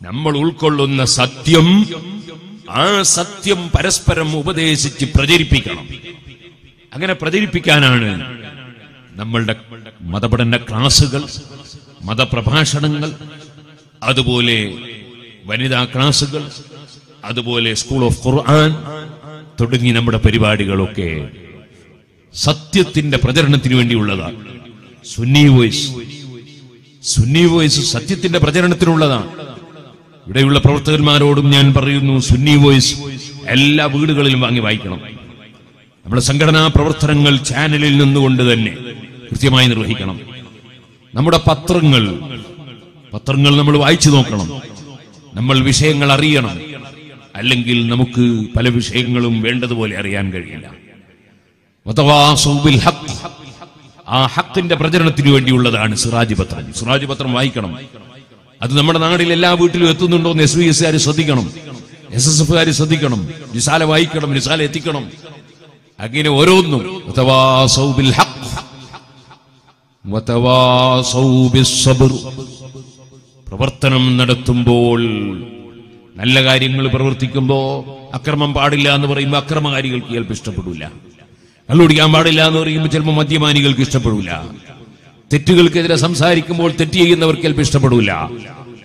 Speaker 1: നമ്മൾ ഉൾക്കൊള്ളുന്ന സത്യം ആ സത്യം പരസ്പരം ഉപദേശിച്ച് പ്രചരിപ്പിക്കണം അങ്ങനെ പ്രചരിപ്പിക്കാനാണ് നമ്മളുടെ മതപഠന ക്ലാസുകൾ മതപ്രഭാഷണങ്ങൾ അതുപോലെ വനിതാ ക്ലാസുകൾ അതുപോലെ സ്കൂൾ ഓഫ് ഖുർആൻ തുടങ്ങി നമ്മുടെ പരിപാടികളൊക്കെ സത്യത്തിന്റെ പ്രചരണത്തിന് വേണ്ടിയുള്ളതാണ്. സുന്നി വോയിസ് സുന്നി വോയിസ് സത്യത്തിന്റെ പ്രചരണത്തിനുള്ളതാണ്. ഇവിടെയുള്ള പ്രവർത്തകന്മാരോടും ഞാൻ പറയുന്നു സുന്നി വോയിസ് എല്ലാ വീടുകളിലും വാങ്ങി വായിക്കണം. നമ്മുടെ സംഘടനാ പ്രവർത്തനങ്ങൾ ചാനലിൽ നിന്നുകൊണ്ട് തന്നെ കൃത്യമായി നിർവഹിക്കണം. നമ്മുടെ പത്രങ്ങൾ പത്രങ്ങൾ നമ്മൾ വായിച്ചു നോക്കണം. നമ്മൾ വിഷയങ്ങൾ അറിയണം. അല്ലെങ്കിൽ നമുക്ക് പല വിഷയങ്ങളും വേണ്ടതുപോലെ അറിയാൻ കഴിയില്ല. ആ ഹക്കിന്റെ പ്രചരണത്തിന് വേണ്ടിയുള്ളതാണ് സിറാജ് പത്രം. സിറാജ് പത്രം വായിക്കണം. അത് നമ്മുടെ നാട്ടിൽ എല്ലാ വീട്ടിലും എത്തുന്നുണ്ടോ എന്ന് എസ് വി എസ് കാര് ശ്രദ്ധിക്കണം. എസ് എസ് എഫ് കാര് ശ്രദ്ധിക്കണം. നിസാല വായിക്കണം നിസാല എത്തിക്കണം. അങ്ങനെ ഓരോന്നും. പ്രവർത്തനം നടത്തുമ്പോൾ നല്ല കാര്യങ്ങൾ പ്രവർത്തിക്കുമ്പോ അക്രമം പാടില്ല എന്ന് പറയുമ്പോൾ അക്രമകാരികൾക്ക് ചിലപ്പോൾ ഇഷ്ടപ്പെടില്ല കള്ളുടിക്കാൻ പാടില്ല എന്ന് പറയുമ്പോൾ ചിലപ്പോൾ മദ്യപാനികൾക്ക് ഇഷ്ടപ്പെടില്ല തെറ്റുകൾക്കെതിരെ സംസാരിക്കുമ്പോൾ തെറ്റ് ചെയ്യുന്നവർക്ക് ചിലപ്പോൾ ഇഷ്ടപ്പെടില്ല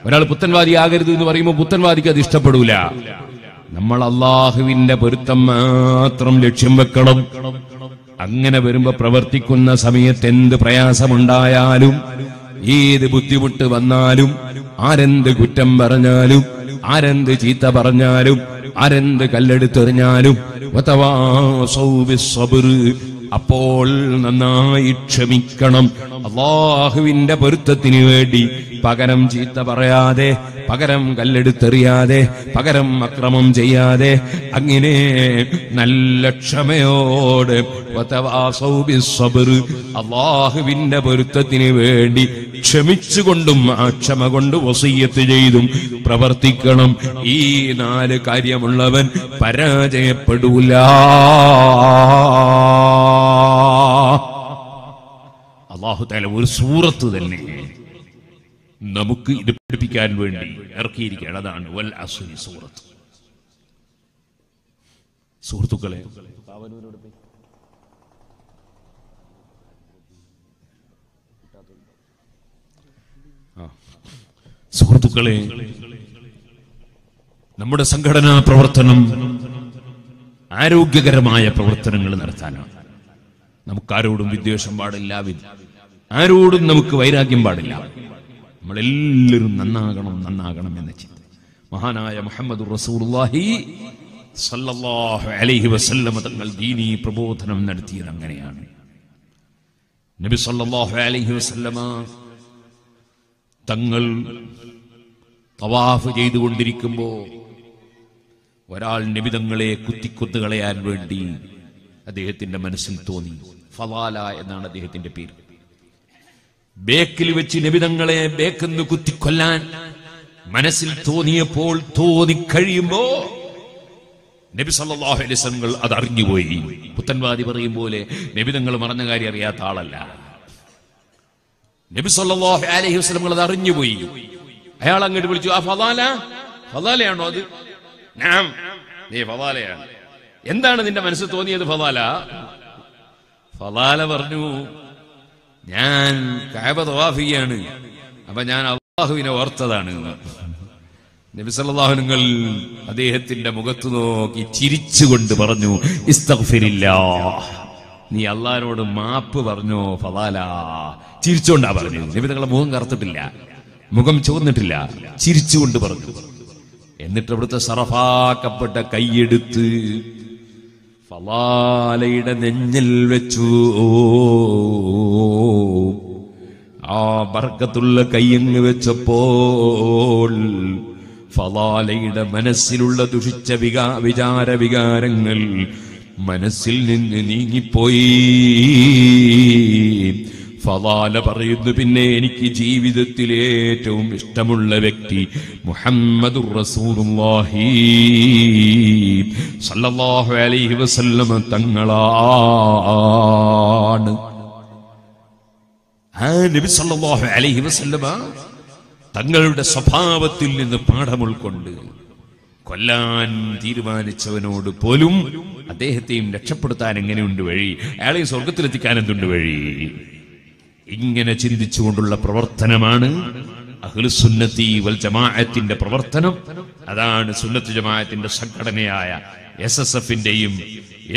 Speaker 1: ഒരാൾ പുത്തൻവാദി ആകരുത് എന്ന് പറയുമ്പോൾ പുത്തൻവാദിക്ക് അത് ഇഷ്ടപ്പെടില്ല നമ്മൾ അള്ളാഹുവിന്റെ പൊരുത്തം മാത്രം ലക്ഷ്യം വെക്കണം. അങ്ങനെ വരുമ്പോ പ്രവർത്തിക്കുന്ന സമയത്ത് എന്ത് പ്രയാസമുണ്ടായാലും ഏത് ബുദ്ധിമുട്ട് വന്നാലും ആരെന്ത് കുറ്റം പറഞ്ഞാലും ആരെന്ത് ചീത്ത പറഞ്ഞാലും ആരെന്ത് കല്ലെടുത്തെറിഞ്ഞാലും. അപ്പോൾ നന്നായി ക്ഷമിക്കണം അള്ളാഹുവിന്റെ പൊരുത്തത്തിന് വേണ്ടി പകരം ചീത്ത പറയാതെ പകരം കല്ലെടുത്തെറിയാതെ പകരം അക്രമം ചെയ്യാതെ അങ്ങനെ നല്ല ക്ഷമയോട്. അള്ളാഹുവിന്റെ പൊരുത്തത്തിന് വേണ്ടി ക്ഷമിച്ചുകൊണ്ടും ആ ക്ഷമ കൊണ്ട് വസീയത്ത് ചെയ്തും പ്രവർത്തിക്കണം ഈ നാല് കാര്യമുള്ളവൻ പരാജയപ്പെടൂല അള്ളാഹു തല ഒരു സൂറത്ത് തന്നെ നമുക്ക് ഇത് പഠിപ്പിക്കാൻ വേണ്ടി ഇറക്കിയിരിക്കുകയാണ്. അതാണ് വൽ അസുരി സൂറത്ത്. സുഹൃത്തുക്കളെ സുഹൃത്തുക്കളെ നമ്മുടെ സംഘടനാ പ്രവർത്തനം ആരോഗ്യകരമായ പ്രവർത്തനങ്ങൾ നടത്താനാണ്. നമുക്കാരോടും വിദ്വേഷം പാടില്ല ആരോടും നമുക്ക് വൈരാഗ്യം പാടില്ല. നമ്മളെല്ലാവരും നന്നാകണം നന്നാകണം എന്ന ചിന്ത. മഹാനായ മുഹമ്മദ് അലൈഹി വസല്ലമ തങ്ങൾ ദീനീ പ്രബോധനം നടത്തിയത് അങ്ങനെയാണ്. നബി സല്ലാഹു അലൈഹി വസല്ലമ തങ്ങൾ തവാഫ് ചെയ്തുകൊണ്ടിരിക്കുമ്പോ ഒരാൾ നിബിതങ്ങളെ കുത്തിക്കൊത്തുകളയാൻ വേണ്ടി അദ്ദേഹത്തിന്റെ മനസ്സിൽ തോന്നി. ഫവാല എന്നാണ് അദ്ദേഹത്തിന്റെ പേര്. ബേക്കിൽ വെച്ച് നിബിതങ്ങളെ ബേക്കെന്ന് കുത്തിക്കൊല്ലാൻ മനസ്സിൽ തോന്നിയപ്പോൾ തോന്നിക്കഴിയുമ്പോ നബി അലൈഹി വസല്ലം അത് അറിഞ്ഞുപോയി. പുത്തൻവാദി പറയും പോലെ നബിതങ്ങൾ മറന്ന കാര്യം അറിയാത്ത ആളല്ല. നബി സല്ലല്ലാഹു അലൈഹി വസല്ലം അത് അറിഞ്ഞുപോയി. അയാൾ അങ്ങോട്ട് വിളിച്ചു ആ ഫലാല ഫലാലയാണോ അത്? നാം ഫലാലയാണ് എന്താണ് നിന്റെ മനസ്സിൽ തോന്നിയത് ഫലാല ഫലാല പറഞ്ഞു ഞാൻ കാബ തവാഫിയാണ്. അപ്പൊ ഞാൻ അള്ളാഹുവിനെ ഓർത്തതാണ് നബിസല്ലാഹുനങ്ങൾ അദ്ദേഹത്തിന്റെ മുഖത്ത് നോക്കി ചിരിച്ചുകൊണ്ട് പറഞ്ഞു ഇസ്തഫിരില്ല നീ അള്ളാഹിനോട് മാപ്പ് പറഞ്ഞു ഫലാല ചിരിച്ചുകൊണ്ടാ പറഞ്ഞു നബി തങ്ങളെ മുഖം കറുത്തിട്ടില്ല. മുഖം ചുവന്നിട്ടില്ല. ചിരിച്ചുകൊണ്ട് പറഞ്ഞു. എന്നിട്ട് അവിടുത്തെ സറഫാക്കപ്പെട്ട കൈയെടുത്ത് ഫലാലയുടെ നെഞ്ഞിൽ വെച്ചു. ആ ബർക്കത്തുള്ള കയ്യങ്ങ് വെച്ചപ്പോൾ ഫലാലയുടെ മനസ്സിലുള്ള ദുഷിച്ച വികാ വിചാര വികാരങ്ങൾ മനസ്സിൽ നിന്ന് നീങ്ങിപ്പോയി. ഫലാല പറയുന്നു പിന്നെ എനിക്ക് ജീവിതത്തിൽ ഏറ്റവും ഇഷ്ടമുള്ള വ്യക്തി മുഹമ്മദ് സല്ലല്ലാഹു അലൈഹി വസല്ലമ തങ്ങളാണ്. ആ നബി സല്ലല്ലാഹു അലൈഹി വസല്ലമ തങ്ങളുടെ സ്വഭാവത്തിൽ നിന്ന് പാഠം ഉൾക്കൊണ്ട് കൊല്ലാൻ തീരുമാനിച്ചവനോട് പോലും അദ്ദേഹത്തെയും രക്ഷപ്പെടുത്താൻ എങ്ങനെയുണ്ട് വഴി? അയാളെയും സ്വർഗത്തിലെത്തിക്കാൻ എന്തുണ്ട് വഴി? ഇങ്ങനെ ചിന്തിച്ചുകൊണ്ടുള്ള പ്രവർത്തനമാണ് അഹ്ലുസുന്നത്തി വൽ ജമാഅത്തിന്റെ പ്രവർത്തനം. അതാണ് സുന്നത്ത് ജമാഅത്തിന്റെ സംഘടനയായ എസ് എസ് എഫിന്റെയും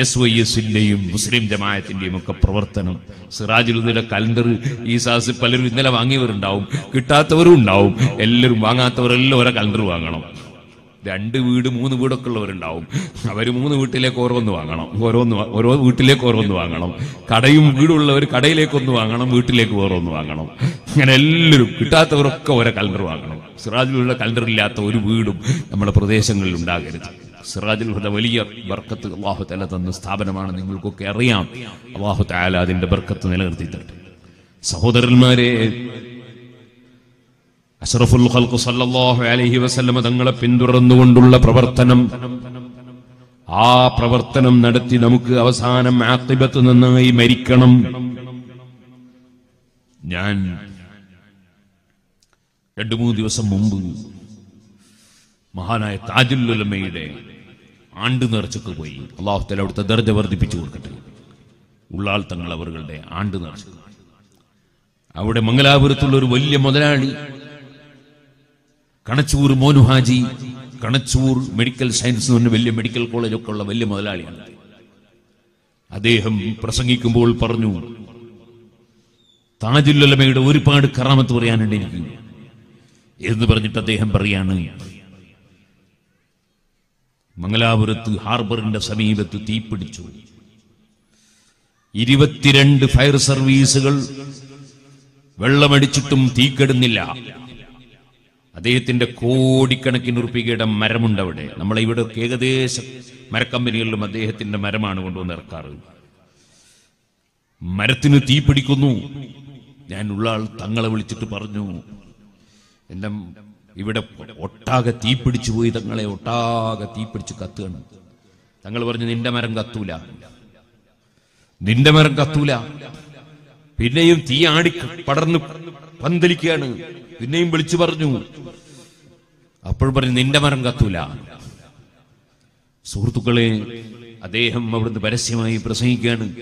Speaker 1: എസ് വൈ എസിന്റെയും മുസ്ലിം ജമാഅത്തിന്റെയും ഒക്കെ പ്രവർത്തനം. സിറാജുലുദ്ദീന്റെ കലണ്ടർ ഈ സാസ് പലരും ഇന്നലെ വാങ്ങിയവരുണ്ടാവും കിട്ടാത്തവരും ഉണ്ടാവും. എല്ലാവരും വാങ്ങാത്തവരെല്ലാം ഓരോ കലണ്ടർ വാങ്ങണം. രണ്ട് വീട് മൂന്ന് വീടൊക്കെ ഉള്ളവരുണ്ടാവും. അവർ മൂന്ന് വീട്ടിലേക്ക് ഓരോന്ന് വാങ്ങണം. ഓരോന്ന് ഓരോ വീട്ടിലേക്ക് ഓരോന്ന് വാങ്ങണം. കടയും വീടുള്ളവർ കടയിലേക്കൊന്ന് വാങ്ങണം വീട്ടിലേക്ക് ഓരോന്ന് വാങ്ങണം. അങ്ങനെ എല്ലാവരും കിട്ടാത്തവരൊക്കെ ഓരോ കലണ്ടർ വാങ്ങണം. സിറാജിലുള്ള കലണ്ടർ ഇല്ലാത്ത ഒരു വീടും നമ്മുടെ പ്രദേശങ്ങളിൽ ഉണ്ടാകരുത്. സിറാജുൽ വലിയ ബർക്കത്ത് അള്ളാഹു തല തന്ന സ്ഥാപനമാണ്. നിങ്ങൾക്കൊക്കെ അറിയാം. അള്ളാഹു താല അതിന്റെ ബർക്കത്ത് നിലനിർത്തി തരട്ടെ സഹോദരന്മാരെ അഷ്റഫുൽ ഖൽഖ് സല്ലല്ലാഹു അലൈഹി വസല്ലമ തങ്ങളെ പിന്തുടർന്നുകൊണ്ടുള്ള പ്രവർത്തനം. ആ പ്രവർത്തനം നടത്തി നമുക്ക് അവസാനം ആഖിബത്ത് നന്നായി മരിക്കണം. ഞാൻ രണ്ടു മൂന്ന് ദിവസം മുമ്പ് മഹാനായ താജുല്ലുലമയുടെ ആണ്ട് നേർച്ചക്ക് പോയി. അള്ളാഹു തല അവിടുത്തെ ദർജ വർദ്ധിപ്പിച്ചു കൊടുക്കട്ടെ ഉള്ളാൾ തങ്ങൾ അവരുടെ ആണ്ട് നേർച്ച അവിടെ മംഗലാപുരത്തുള്ള ഒരു വലിയ മുതലാളി കണച്ചൂർ മോനുഹാജി കണച്ചൂർ മെഡിക്കൽ സയൻസ് വലിയ മെഡിക്കൽ കോളേജൊക്കെ ഉള്ള വലിയ മുതലാളിയാണ്. അദ്ദേഹം പ്രസംഗിക്കുമ്പോൾ പറഞ്ഞു താജുല്ലമയുടെ ഒരുപാട് കറാമത്ത് പറയാനുണ്ട് എനിക്ക്. എന്ന് പറഞ്ഞിട്ട് അദ്ദേഹം പറയാണ് മംഗലാപുരത്ത് ഹാർബറിന്റെ സമീപത്ത് തീപിടിച്ചു. ഇരുപത്തിരണ്ട് ഫയർ സർവീസുകൾ വെള്ളമടിച്ചിട്ടും തീക്കെടുന്നില്ല അദ്ദേഹത്തിന്റെ കോടിക്കണക്കിന് ഉറുപ്പികയുടെ മരമുണ്ട് അവിടെ. നമ്മളെ ഇവിടെ ഏകദേശം മരക്കമ്പനികളിലും അദ്ദേഹത്തിന്റെ മരമാണ് കൊണ്ടുവന്ന് ഇറക്കാറ്. മരത്തിന് തീ പിടിക്കുന്നു. ഞാൻ ഉള്ള ആൾ തങ്ങളെ വിളിച്ചിട്ട് പറഞ്ഞു എന്റെ ഇവിടെ ഒട്ടാകെ തീ പിടിച്ചു പോയി തങ്ങളെ ഒട്ടാകെ തീ പിടിച്ച് കത്തുകയാണ്. തങ്ങൾ പറഞ്ഞു നിന്റെ മരം കത്തൂല. നിന്റെ മരം കത്തൂല. പിന്നെയും തീ ആടി പടർന്ന് പന്തലിക്കുകയാണ്. പിന്നെയും വിളിച്ചു പറഞ്ഞു. അപ്പോൾ പറഞ്ഞു നിന്റെ മരം കത്തൂല. സുഹൃത്തുക്കളെ അദ്ദേഹം അവിടുന്ന് പരസ്യമായി പ്രസംഗിക്കുകയാണ്.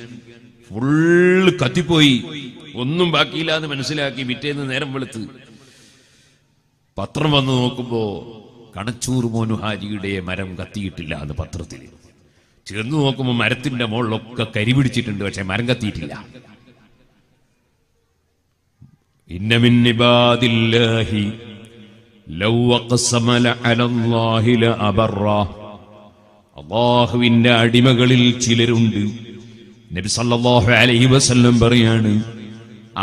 Speaker 1: ഫുള്ള് കത്തിപ്പോയി. ഒന്നും ബാക്കിയില്ലാന്ന് മനസ്സിലാക്കി പിറ്റേന്ന് നേരം വെളുത്ത് പത്രം വന്ന് നോക്കുമ്പോ കണച്ചൂർ മോനുഹാജിയുടെ മരം കത്തിയിട്ടില്ല എന്ന് പത്രത്തിൽ. ചെന്ന് നോക്കുമ്പോ മരത്തിന്റെ മുകളിലൊക്കെ കരിപിടിച്ചിട്ടുണ്ട് പക്ഷെ മരം കത്തിയിട്ടില്ല. ഇന്ന ഇബാദില്ലാഹി ലൗ അഖ്സമ ലഅലല്ലാഹി ലഅബറ അള്ളാഹുവിന്റെ അടിമകളിൽ ചിലരുണ്ട്. നബി സല്ലല്ലാഹു അലൈഹി വസല്ലം പറയാണ്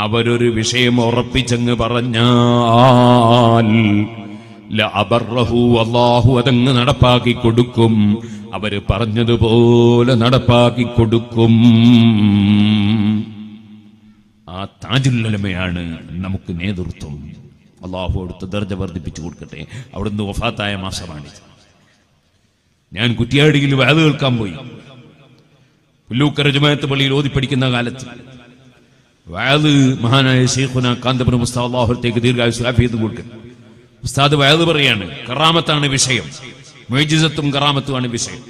Speaker 1: അവരൊരു വിഷയം ഉറപ്പിച്ചങ്ങ് പറഞ്ഞാൽ അള്ളാഹു അതങ്ങ് നടപ്പാക്കി കൊടുക്കും. അവർ പറഞ്ഞതുപോലെ നടപ്പാക്കി കൊടുക്കും. ആ താജുല്ലമയാണ് നമുക്ക് നേതൃത്വം. അള്ളാഹു അടുത്ത ദർജ വർദ്ധിപ്പിച്ചു കൊടുക്കട്ടെ. അവിടുന്ന് വഫാത്തായ മാസമാണ്. ഞാൻ കുറ്റിയാടിയിൽ വാത് കേൾക്കാൻ പോയി. പുല്ലൂക്കര ജമാഅത്ത് പള്ളിയിൽ ഓതി പഠിക്കുന്ന കാലത്ത് വയത് മഹാനായ ഷെയ്ഖുന കാന്തപുരം ഉസ്താദ് അള്ളാഹുത്തേക്ക് ദീർഘായുസ് ആഫിയത്ത് കൊടുക്കും. ഉസ്താദ് വയത് പറയാണ് കറാമത്താണ് വിഷയം. മൊയ്ജിസത്തും കറാമത്തുമാണ് വിഷയം.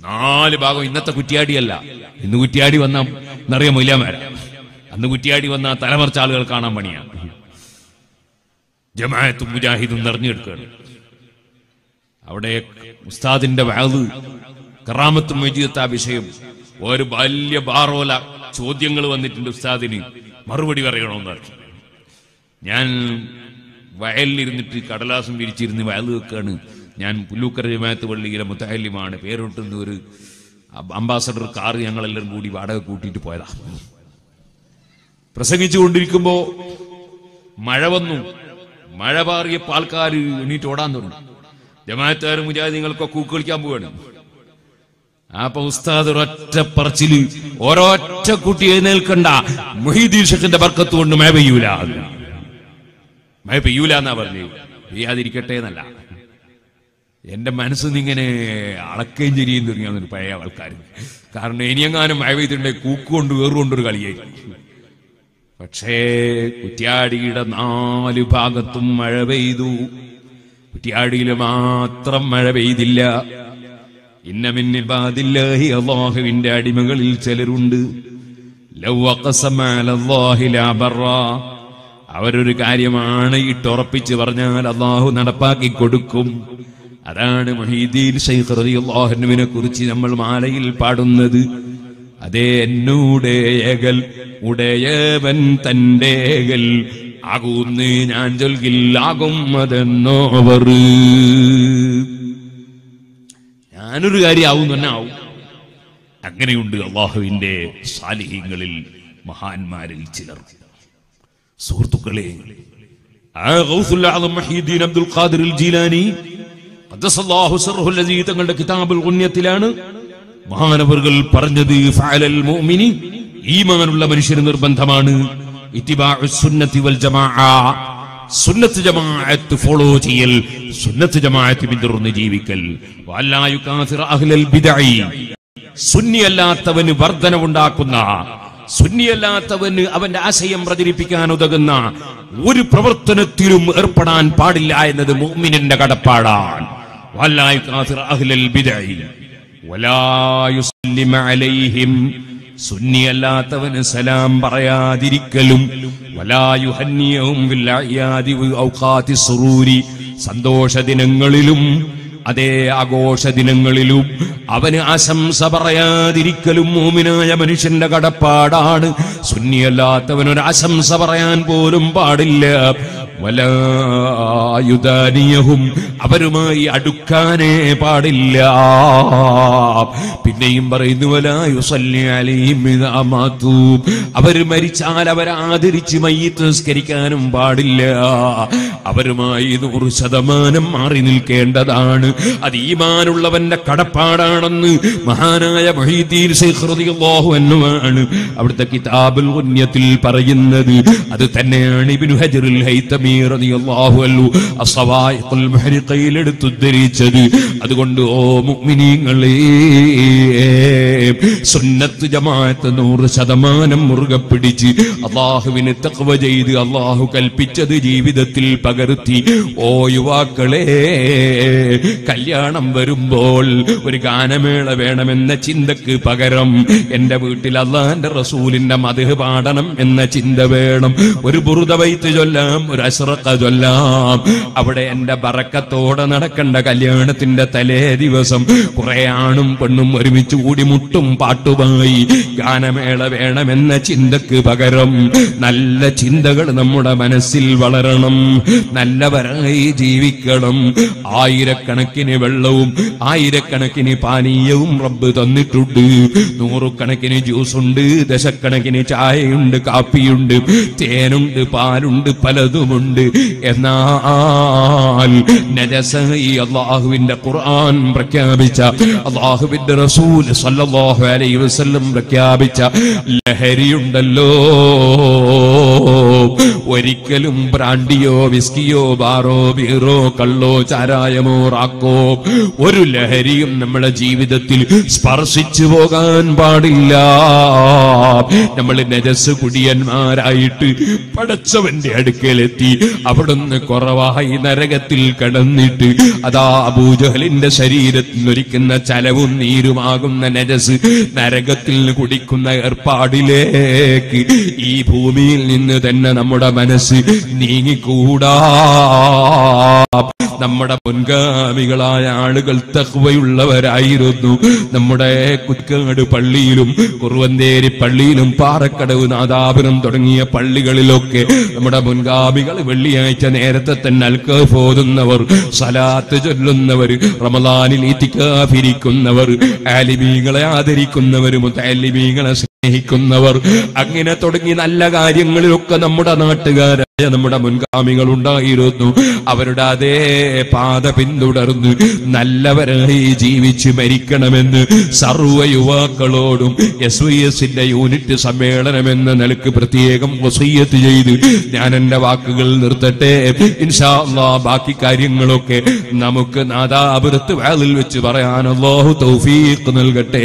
Speaker 1: നാല് ഭാഗം ഇന്നത്തെ കുറ്റിയാടിയല്ല. ഇന്ന് കുറ്റിയാടി വന്ന എന്നറിയാമോ മൊയ്ലാമാരാ അന്ന് കുറ്റിയാടി വന്ന തലമറിച്ച ആളുകൾ കാണാൻ പണിയാണ് ജമാഅത്ത് മുജാഹിദും നിറഞ്ഞെടുക്കുകയാണ്. അവിടെ ഉസ്താദിന്റെ വാത് കറാമത്തും മജീദത്ത് ആ വിഷയം ഒരു വലിയ ബാറോല ചോദ്യങ്ങൾ വന്നിട്ടുണ്ട് ഉസ്താദിന്. മറുപടി പറയണമെന്ന് ഞാൻ വയലിലിരുന്നിട്ട് കടലാസം വിരിച്ചിരുന്ന് വയൽ വെക്കുകയാണ്. ഞാൻ പുല്ലൂക്കര ജമാഅത്ത് പള്ളിയിലെ മുത്തഹല്യമാണ് പേരൊട്ടുന്ന ഒരു അംബാസഡർ കാർ ഞങ്ങളെല്ലാവരും കൂടി വാടക കൂട്ടിയിട്ട് പോയതാ പ്രസംഗിച്ചുകൊണ്ടിരിക്കുമ്പോ മഴ വന്നു. മഴ പാറിയപ്പോൾ ആൾക്കാർ എണീറ്റ് ഓടാൻ തുടങ്ങി. ജമാഅത്തുകാരും മുജാഹിദീങ്ങൾക്കൊക്കെ കൂക്ക് കളിക്കാൻ പോവാണ്. അപ്പൊ ഉസ്താദ് ഒരൊറ്റ പറച്ചിൽ ഒരൊറ്റ കുട്ടി എഴുന്നേൽക്കണ്ട. മൊഹീദീൻ ഷെഖിന്റെ ബർക്കത്ത് കൊണ്ട് മഴ പെയ്യൂല. മഴ പെയ്യൂല എന്നാ പറഞ്ഞു. പെയ്യാതിരിക്കട്ടെ എന്നല്ല. എന്റെ മനസ്സിൽ ഇങ്ങനെ അളക്കുകയും ചെരിയും തുടങ്ങിയ പഴയ ആൾക്കാർ കാരണം ഇനിയെങ്ങാനും മഴ പെയ്തിട്ടുണ്ടെങ്കിൽ കൂക്കുകൊണ്ട് വേറുകൊണ്ടൊരു കളിയായിരിക്കും. പക്ഷേ കുറ്റ്യാടിയുടെ നാലു ഭാഗത്തും മഴ പെയ്തു. കുറ്റ്യാടിയിൽ മാത്രം മഴ പെയ്തില്ല. ഇന്നമിന്നിബാദില്ലാഹി അള്ളാഹുവിന്റെ അടിമകളിൽ ചിലരുണ്ട്. അവരൊരു കാര്യമാണ് ഇട്ടുറപ്പിച്ച് പറഞ്ഞാൽ അള്ളാഹു നടപ്പാക്കി കൊടുക്കും. അതാണ് മഹീദീൻ ഷെയ്ഖ് റളിയല്ലാഹുവിനെ കുറിച്ച് നമ്മൾ മാലയിൽ പാടുന്നത്. അതേ എന്നൂടേയകൽ ഉടയവൻ തന്റെകൽ ആകൂന്ന് ഞാൻ ചൊൽകില്ലാകും അതെന്നോവർ. ഞാനൊരു കാര്യമാവും തന്നെ ആവും അങ്ങനെയുണ്ട് അള്ളാഹുവിന്റെ സാലിഹ്യങ്ങളിൽ മഹാന്മാരിൽ ചിലർ. സുഹൃത്തുക്കളെ അബ്ദുൽ ഖാദിർ ജീലാനി തങ്ങളുടെ കിതാബുൽ ഗുണ്യത്തിലാണ് മഹാനവറുകൾ പറഞ്ഞത് ഈമാനുള്ള മനുഷ്യന് നിർബന്ധമാണ്. സുന്നത്തി ജമാഅത്ത് ഫോളോ ചെയ്യൽ. സുന്നത്ത് ജമാഅത്ത് പിന്തുടർന്ന് ജീവിക്കൽ. സുന്നിയല്ലാത്തവന് വർധനവുണ്ടാക്കുന്ന സുന്നിയല്ലാത്തവന് അവന്റെ ആശയം പ്രചരിപ്പിക്കാൻ ഉതകുന്ന ഒരു പ്രവർത്തനത്തിലും ഏർപ്പെടാൻ പാടില്ല എന്നത് മോമിനിന്റെ കടപ്പാടാണ്. വല്ലാ യുകാസിറ അഹ്ലൽ ബിദ്അഇ വലാ യുസല്ലിമ അലൈഹിം സുന്നിയല്ലാത്തവന് സലാം പറയാതിരിക്കലും വലായുഹന്യവും ഔഖാത്തി സുറൂരി. സന്തോഷ ദിനങ്ങളിലും അതേ ആഘോഷ ദിനങ്ങളിലും അവന് ആശംസ പറയാതിരിക്കലും മൂമിനായ മനുഷ്യന്റെ കടപ്പാടാണ്. സുന്നിയല്ലാത്തവനൊരു ആശംസ പറയാൻ പോലും പാടില്ല. വലായുദാനിയഹും അവരുമായി അടുക്കാനേ പാടില്ല. പിന്നെയും പറയുന്നു ഇദാ അവർ മരിച്ചാൽ അവരാദരിച്ച് നിസ്കരിക്കാനും പാടില്ല. അവരുമായി നൂറ് ശതമാനം മാറി നിൽക്കേണ്ടതാണ്. അത് ഈമാനുള്ളവന്റെ കടപ്പാടാണെന്ന് മഹാനായ മൊഹീദ്ദീൻ അൻഹുവാണ് അവിടുത്തെ കിതാബുൽ ഗുന്യത്തിൽ പറയുന്നത്. അത് തന്നെയാണ് ഇബ്നു ഹജറുൽ ഹൈതമി അതുകൊണ്ട് ഓ മുഅ്മിനീങ്ങളെ സുന്നത്ത് ജമാഅത്ത് നൂറ് ശതമാനം മുറുകെ പിടിച്ച് അള്ളാഹുവിന് തഖ്വ ചെയ്ത് അള്ളാഹു കൽപ്പിച്ചത് ജീവിതത്തിൽ പകർത്തി. ഓ യുവാക്കളെ കല്യാണം വരുമ്പോൾ ഒരു ഗാനമേള വേണമെന്ന ചിന്തക്ക് പകരം എന്റെ വീട്ടിൽ അള്ളാന്റെ റസൂലിന്റെ മധു പാടണം എന്ന ചിന്ത വേണം. ഒരു ബുറുത വൈത്ത് ചൊല്ലാം ഒരു അശ്രക്ക ചൊല്ലാം. അവിടെ എന്റെ ബറക്കത്തോടെ നടക്കേണ്ട കല്യാണത്തിന്റെ തലേ ദിവസം കുറെ ആണും പെണ്ണും ഒരുമിച്ച് കൂടി മുട്ടും പാട്ടുമായി ഗാനമേള വേണമെന്ന ചിന്തക്ക് പകരം നല്ല ചിന്തകൾ നമ്മുടെ മനസ്സിൽ വളരണം. നല്ലവരായി ജീവിക്കണം. ആയിരക്കണക്കിന് വെള്ളവും ആയിരക്കണക്കിന് പാനീയവും റബ്ബ് തന്നിട്ടുണ്ട്. നൂറുകണക്കിന് ജ്യൂസ് ഉണ്ട് ദശക്കണക്കിന് ചായയുണ്ട് കാപ്പിയുണ്ട് തേനുണ്ട് പാലുണ്ട് പലതുമുണ്ട്. എന്നാൽ അള്ളാഹുവിന്റെ ഖുർആൻ പ്രഖ്യാപിച്ച അള്ളാഹുവിന്റെ റസൂൽ സല്ലല്ലാഹു അലൈഹി വസല്ലം പ്രഖ്യാപിച്ച ലഹരിയുണ്ടല്ലോ. ഒരിക്കലും ബ്രാൻഡിയോ വിസ്കിയോ ബാറോ ബീറോ കള്ളോ ചാരായമോ റാക്കോ ഒരു ലഹരിയും നമ്മുടെ ജീവിതത്തിൽ സ്പർശിച്ചു പോകാൻ പാടില്ല. നമ്മൾ നജസ് കുടിയന്മാരായിട്ട് പടച്ചവന്റെ അടുക്കലെത്തി അവിടുന്ന് കുറവായി നരകത്തിൽ കടന്നിട്ട് അതാ അബൂജഹലിന്റെ ശരീരത്തിൽ ഒരിക്കുന്ന ചലവും നീരുമാകുന്ന നജസ് നരകത്തിൽ കുടിക്കുന്ന ഏർപ്പാടിലേക്ക് ഈ ഭൂമിയിൽ നിന്ന് തന്നെ നമ്മുടെ മനസ്സ് നീങ്ങിക്കൂടാ. നമ്മുടെ മുൻഗാമികളായ ആളുകൾ തഹ്വയുള്ളവരായിരുന്നു നമ്മുടെ കുറ്റക്കാട് പള്ളിയിലും കുറുവന്തേരി പള്ളിയിലും പാറക്കടവ് നാദാപുരം തുടങ്ങിയ പള്ളികളിലൊക്കെ നമ്മുടെ മുൻഗാമികൾ വെള്ളിയാഴ്ച നേരത്തെ തന്നെ അൽക്കഫ് ഓതുന്നവർ സലാത്ത് ചൊല്ലുന്നവർ റമദാനിൽ ഇത്തിക്കാഫിരിക്കുന്നവർ ആലിമീങ്ങളെ ആദരിക്കുന്നവർ മുത്തലിമീങ്ങളെ സ്നേഹിക്കുന്നവർ. അങ്ങനെ തുടങ്ങി നല്ല കാര്യങ്ങളിലൊക്കെ നമ്മുടെ നാട്ടുകാരായ നമ്മുടെ മുൻഗാമികൾ ഉണ്ടായിരുന്നു. അവരുടെ അതേ പാത പിന്തുടർന്ന്. നല്ലവരായി ജീവിച്ച് മരിക്കണമെന്ന് സർവ യുവാക്കളോടും എസ് വി എസിന്റെ യൂണിറ്റ് സമ്മേളനം എന്ന നിലയ്ക്ക് പ്രത്യേകം വസയ്യത്ത് ചെയ്ത് ഞാൻ എന്റെ വാക്കുകൾ നിർത്തട്ടെ. ഇൻഷാ അള്ളാ ബാക്കി കാര്യങ്ങളൊക്കെ നമുക്ക് നാദാപുരത്ത് വേളിൽ വെച്ച് പറയാൻ അള്ളാഹു തൗഫീഖ് നൽകട്ടെ.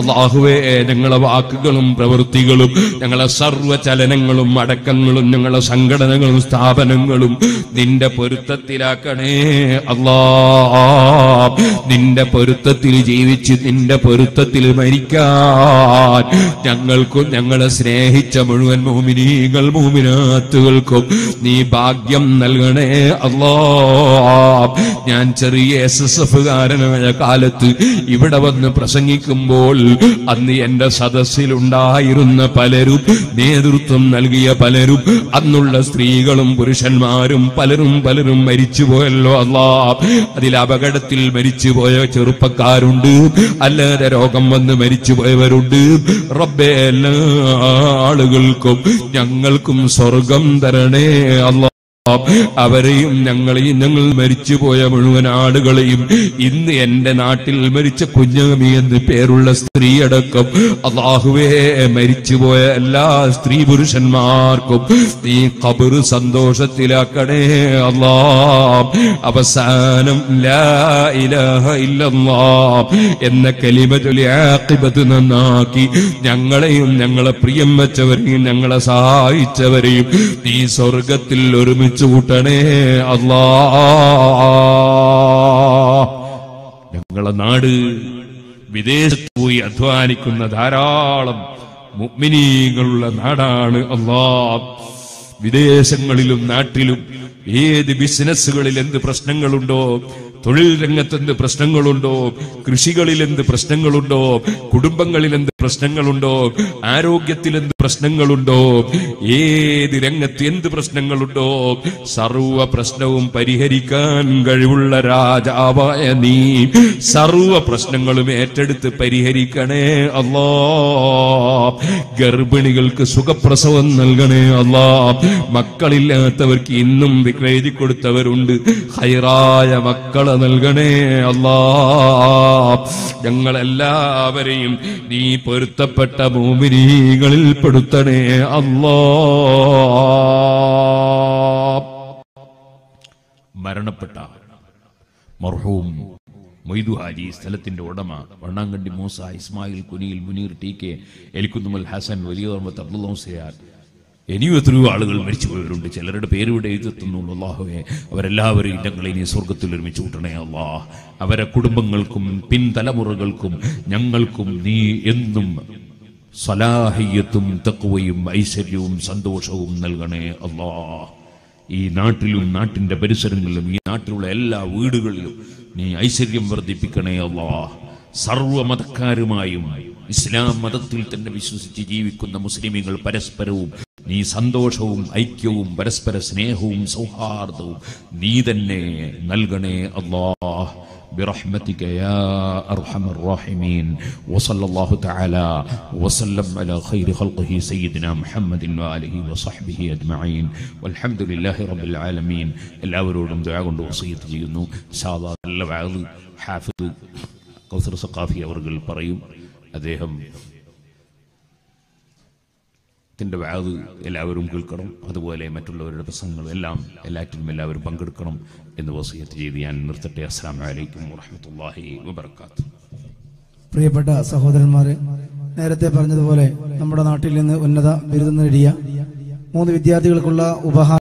Speaker 1: അള്ളാഹുവേ ഞങ്ങളെ വാക്കുകളും പ്രവൃത്തികളും ഞങ്ങളെ സർവ ചലനങ്ങളും അടക്കങ്ങളും ഞങ്ങളെ സംഘടനകളും സ്ഥാപനങ്ങളും നിന്റെ പൊരുത്തത്തിലാക്കണേ. അല്ലാ നിന്റെ പൊരുത്തത്തിൽ ജീവിച്ച് നിന്റെ പൊരുത്തത്തിൽ മരിക്കാൻ ഞങ്ങൾക്കും ഞങ്ങളെ സ്നേഹിച്ച മുഴുവൻ മോമിനീകൾ മോമിനാത്തുകൾക്കും നീ ഭാഗ്യം നൽകണേ അല്ലോ ഞാൻ ചെറിയ എസ് എസ് എഫ് കാരനായ കാലത്ത് ഇവിടെ വന്ന് പ്രസംഗിക്കുമ്പോൾ അന്ന് എന്റെ സദസ്സിലുണ്ടായിരുന്ന പലരും നേതൃത്വം നേതൃത്വം നൽകിയ പലരും അന്നുള്ള സ്ത്രീകളും പുരുഷന്മാരും പലരും പലരും മരിച്ചുപോയല്ലോ അല്ലാ അതിൽ അപകടത്തിൽ മരിച്ചുപോയ ചെറുപ്പക്കാരുണ്ട്. അല്ലാതെ രോഗം വന്ന് മരിച്ചുപോയവരുണ്ട്. റബ്ബെ എല്ലാ ആളുകൾക്കും ഞങ്ങൾക്കും സ്വർഗം തരണേ അല്ലാ അവരെയും ഞങ്ങളെയും ഞങ്ങൾ മരിച്ചുപോയ മുഴുവൻ ആളുകളെയും ഇന്ന് എന്റെ നാട്ടിൽ മരിച്ച കുഞ്ഞമി എന്ന് പേരുള്ള സ്ത്രീയടക്കം അള്ളാഹുവേ മരിച്ചുപോയ എല്ലാ സ്ത്രീ പുരുഷന്മാർക്കും നീ കബറ് സന്തോഷത്തിലാക്കണേ അള്ളാ. അവസാനം എന്ന കലിമതുലി ആഖിബത്ത് നന്നാക്കി ഞങ്ങളെയും ഞങ്ങളെ പ്രിയം വെച്ചവരെയും ഞങ്ങളെ സഹായിച്ചവരെയും നീ സ്വർഗത്തിൽ ഒരുമിച്ച് കൂട്ടണേ അല്ലാ. ഞങ്ങളെ നാട് വിദേശത്ത് പോയി അധ്വാനിക്കുന്ന ധാരാളം മുഗ്മിനീകളുള്ള നാടാണ് അല്ലാ. വിദേശങ്ങളിലും നാട്ടിലും ഏത് ബിസിനസ്സുകളിൽ എന്ത് പ്രശ്നങ്ങളുണ്ടോ തൊഴിൽ രംഗത്ത് എന്ത് പ്രശ്നങ്ങളുണ്ടോ കൃഷികളിൽ എന്ത് പ്രശ്നങ്ങളുണ്ടോ കുടുംബങ്ങളിൽ എന്ത് പ്രശ്നങ്ങളുണ്ടോ? ആരോഗ്യത്തിൽ എന്ത് പ്രശ്നങ്ങളുണ്ടോ? ഏത് രംഗത്ത് എന്ത് പ്രശ്നങ്ങളുണ്ടോ? സർവ പ്രശ്നവും പരിഹരിക്കാൻ കഴിവുള്ള രാജാവായ നീ സർവ പ്രശ്നങ്ങളും ഏറ്റെടുത്ത് പരിഹരിക്കണേ അല്ലാ. ഗർഭിണികൾക്ക് സുഖപ്രസവം നൽകണേ അല്ലാ. മക്കളില്ലാത്തവർക്ക് ഇന്നും എഴുതി കൊടുത്തവരുണ്ട്. ഹൈറായ മക്കളെ നൽകണേ അല്ലാ. ഞങ്ങളെല്ലാവരെയും നീ പൊരുത്തപ്പെട്ട മോമിനീകളിൽ പെടുത്തണേ അല്ലോ. മരണപ്പെട്ട മർഹൂം മൊയ്തു ഹാജി സ്ഥലത്തിന്റെ ഉടമ വണ്ണാങ്കണ്ടി മൂസ ഇസ്മായിൽ കുനിയിൽ മുനീർ ടി കെ എലിക്കുന്നുമൽ ഹസൻ വലിയ ഓർമ്മ അബ്ദുല്ലാസിയാർ ഇനിയും എത്രയോ ആളുകൾ മരിച്ചുപോയവരുണ്ട്. ചിലരുടെ പേരിവിടെ എഴുതുത്തുന്നുള്ളൂ. അള്ളാഹുവെ അവരെല്ലാവരെയും ഞങ്ങളെ ഇനി സ്വർഗത്തിൽ ഒരുമിച്ച് കൂട്ടണേ അള്ളാ. അവരെ കുടുംബങ്ങൾക്കും പിൻതലമുറകൾക്കും ഞങ്ങൾക്കും നീ എന്നും സലാഹിയത്തും തക്കുവയും ഐശ്വര്യവും സന്തോഷവും നൽകണേ അള്ളാ. ഈ നാട്ടിലും നാട്ടിന്റെ പരിസരങ്ങളിലും ഈ നാട്ടിലുള്ള എല്ലാ വീടുകളിലും നീ ഐശ്വര്യം വർദ്ധിപ്പിക്കണേ അള്ളാ. സർവമതക്കാരുമായും ഇസ്ലാം മതത്തിൽ തന്നെ വിശ്വസിച്ച് ജീവിക്കുന്ന മുസ്ലിമീങ്ങൾ പരസ്പരവും നീ സന്തോഷവും ഐക്യവും പരസ്പര സ്നേഹവും സൗഹാർദ്ദവും നീ തന്നെ നൽകണേ അള്ളാ برحمتك يا أرحم الراحمين وصلى الله تعالى وسلم على خير خلقه سيدنا محمد وآله وصحبه أجمعين والحمد لله رب العالمين എല്ലാവരോടും ദുആ കൊണ്ട് വസീയത്ത് ചെയ്യുന്നു സാദാ നല്ല വാഴ് ഹാഫിദ് കൗസർ സഖാഫി അവർ പറയും അദ്ദേഹം ത്തിന്റെ വാത് എല്ലാവരും കേൾക്കണം അതുപോലെ മറ്റുള്ളവരുടെ പ്രസംഗങ്ങളും എല്ലാം എല്ലാറ്റിനും എല്ലാവരും പങ്കെടുക്കണം എന്ന് വസീയത്ത് ചെയ്ത് ഞാൻ നിർത്തട്ടെ. അസ്സാം വലൈക്കും വറഹമത്തല്ലാഹി വബർക്കാത്ത്
Speaker 2: പ്രിയപ്പെട്ട സഹോദരന്മാരെ നേരത്തെ പറഞ്ഞതുപോലെ നമ്മുടെ നാട്ടിൽ നിന്ന് ഉന്നത ബിരുദം നേടിയ മൂന്ന് വിദ്യാർത്ഥികൾക്കുള്ള ഉപഹാരം